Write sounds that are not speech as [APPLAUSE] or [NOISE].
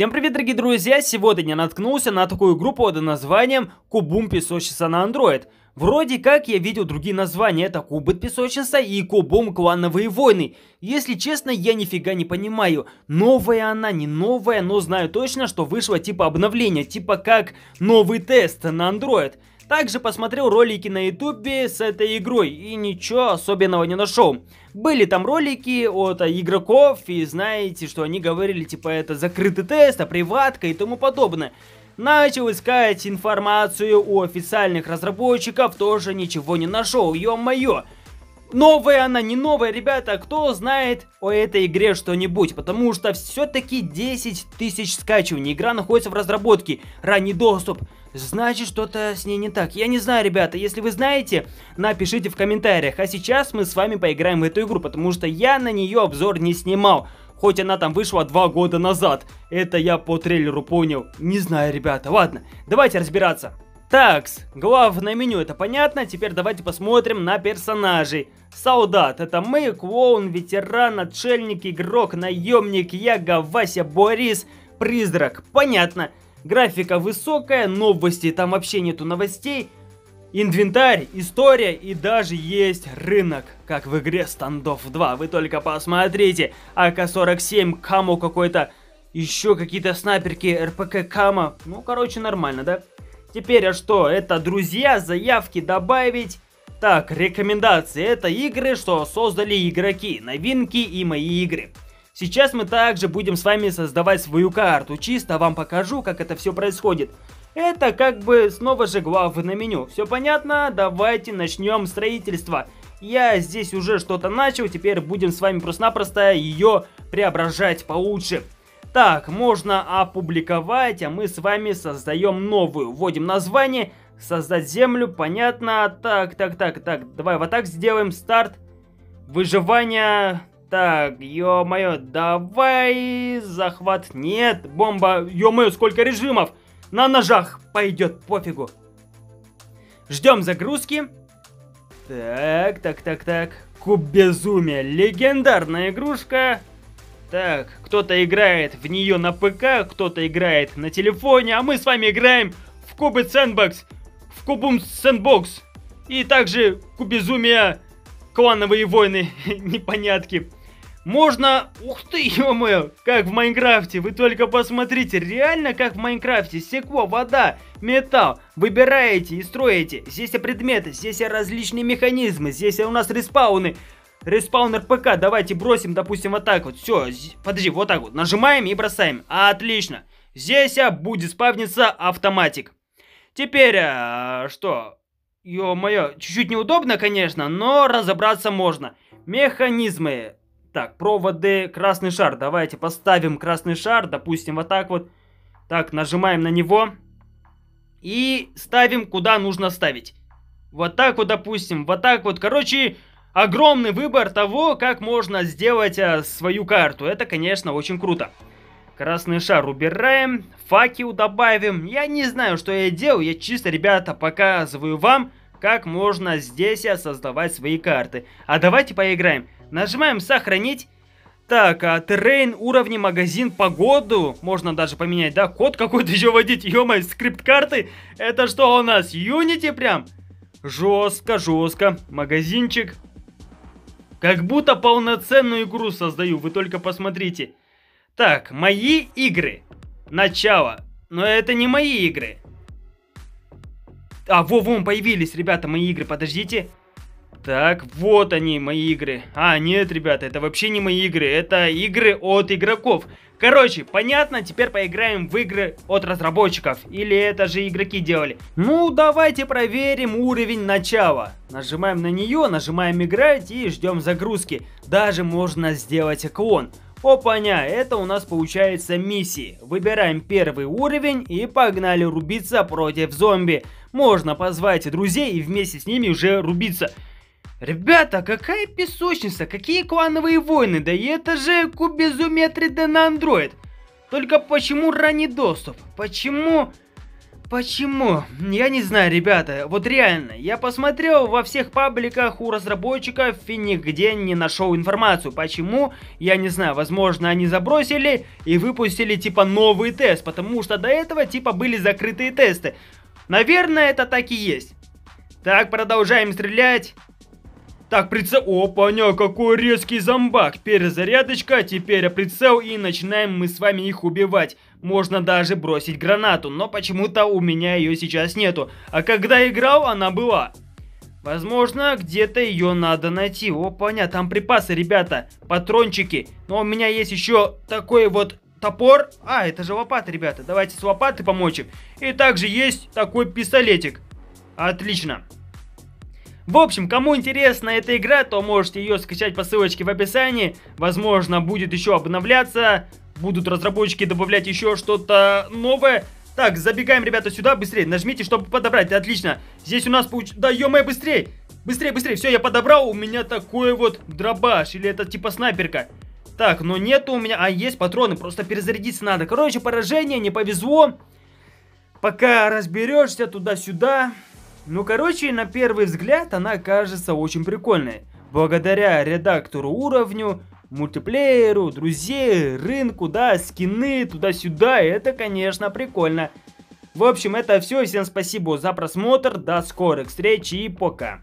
Всем привет, дорогие друзья! Сегодня я наткнулся на такую группу под названием Кубум Песочница на Android. Вроде как я видел другие названия, это Кубит Песочница и Кубум Клановые Войны. Если честно, я нифига не понимаю, новая она, не новая, но знаю точно, что вышло типа обновление, типа как новый тест на Android. Также посмотрел ролики на ютубе с этой игрой и ничего особенного не нашел. Были там ролики от игроков и знаете, что они говорили типа это закрытый тест, а приватка и тому подобное. Начал искать информацию у официальных разработчиков, тоже ничего не нашел, ё-моё. Новая она, не новая, ребята, кто знает о этой игре что-нибудь, потому что все-таки 10 тысяч скачиваний, игра находится в разработке, ранний доступ, значит что-то с ней не так. Я не знаю, ребята, если вы знаете, напишите в комментариях, а сейчас мы с вами поиграем в эту игру, потому что я на нее обзор не снимал. Хоть она там вышла два года назад. Это я по трейлеру понял. Не знаю, ребята. Ладно, давайте разбираться. Такс, главное меню, это понятно. Теперь давайте посмотрим на персонажей. Солдат, это мы, клоун, ветеран, отшельник, игрок, наемник, Яга, Вася, Борис, призрак. Понятно. Графика высокая, новости, там вообще нету новостей. Инвентарь, история и даже есть рынок, как в игре Standoff 2. Вы только посмотрите. АК-47, Камо какой-то, еще какие-то снайперки, РПК Кама. Ну, короче, нормально, да? Теперь, а что? Это друзья, заявки добавить. Так, рекомендации. Это игры, что создали игроки, новинки и мои игры. Сейчас мы также будем с вами создавать свою карту. Чисто вам покажу, как это все происходит. Это как бы снова же главное меню. Все понятно? Давайте начнем строительство. Я здесь уже что-то начал, теперь будем с вами просто-напросто ее преображать получше. Так, можно опубликовать, а мы с вами создаем новую. Вводим название, создать землю, понятно. Так, так, так, так, давай вот так сделаем, старт. Выживание, так, ё-моё, давай, захват, нет, бомба, ё-моё, сколько режимов. На ножах пойдет, пофигу. Ждем загрузки. Так, так, так, так. Куб безумия, легендарная игрушка. Так, кто-то играет в нее на ПК, кто-то играет на телефоне, а мы с вами играем в Kubed Sandbox, в Kuboom Sandbox. И также Куб безумия, клановые войны, [LAUGHS] непонятки. Можно... Ух ты, ё как в Майнкрафте, вы только посмотрите, реально как в Майнкрафте, стекло, вода, металл, выбираете и строите. Здесь предметы, здесь различные механизмы, здесь у нас респауны, Респаунер ПК, давайте бросим, допустим, вот так вот. Все, подожди, вот так вот. Нажимаем и бросаем. Отлично. Здесь а, будет спавниться автоматик. Теперь, а, что? Ё-моё, чуть-чуть неудобно, конечно, но разобраться можно. Механизмы. Так, проводы, красный шар. Давайте поставим красный шар, допустим, вот так вот. Так, нажимаем на него. И ставим, куда нужно ставить. Вот так вот, допустим, вот так вот. Короче, огромный выбор того, как можно сделать а, свою карту. Это, конечно, очень круто. Красный шар убираем, факел добавим. Я не знаю, что я делаю, я чисто, ребята, показываю вам, как можно здесь а, создавать свои карты. А давайте поиграем. Нажимаем сохранить. Так, а террейн, уровни, магазин, погоду. Можно даже поменять, да? Код какой-то [LAUGHS] еще вводить. ё скрипт карты. Это что у нас? Юнити прям? Жестко, жестко. Магазинчик. Как будто полноценную игру создаю, вы только посмотрите. Так, мои игры. Начало. Но это не мои игры. А, во, вон появились, ребята, мои игры, подождите. Так, вот они, мои игры. А, нет, ребята, это вообще не мои игры, это игры от игроков. Короче, понятно, теперь поиграем в игры от разработчиков. Или это же игроки делали. Ну, давайте проверим уровень начала. Нажимаем на нее, нажимаем играть и ждем загрузки. Даже можно сделать клон. Опаня, это у нас получается миссии. Выбираем первый уровень и погнали рубиться против зомби. Можно позвать друзей и вместе с ними уже рубиться. Ребята, какая песочница? Какие клановые войны? Да и это же куб безумия 3D на Android. Только почему ранний доступ? Почему... Почему? Я не знаю, ребята. Вот реально, я посмотрел во всех пабликах у разработчиков и нигде не нашел информацию. Почему? Я не знаю. Возможно, они забросили и выпустили типа новый тест, потому что до этого типа были закрытые тесты. Наверное, это так и есть. Так, продолжаем стрелять. Так, прицел... О, понял, какой резкий зомбак. Перезарядочка, теперь прицел и начинаем мы с вами их убивать. Можно даже бросить гранату, но почему-то у меня ее сейчас нету. А когда играл, она была. Возможно, где-то ее надо найти. О, понятно, там припасы, ребята, патрончики. Но у меня есть еще такой вот топор. А, это же лопата, ребята. Давайте с лопаты помочь. И также есть такой пистолетик. Отлично. В общем, кому интересна эта игра, то можете ее скачать по ссылочке в описании. Возможно, будет еще обновляться. Будут разработчики добавлять еще что-то новое. Так, забегаем, ребята, сюда быстрее. Нажмите, чтобы подобрать. Отлично. Здесь у нас получ... Да, ё быстрее. Быстрее, быстрее. Все, я подобрал. У меня такой вот дробаш. Или это типа снайперка. Так, но нету у меня... А, есть патроны. Просто перезарядиться надо. Короче, поражение, не повезло. Пока разберешься туда-сюда. Ну, короче, на первый взгляд она кажется очень прикольной. Благодаря редактору уровню, мультиплееру, друзей, рынку, да, скины туда-сюда, это, конечно, прикольно. В общем, это все. Всем спасибо за просмотр. До скорых встреч и пока.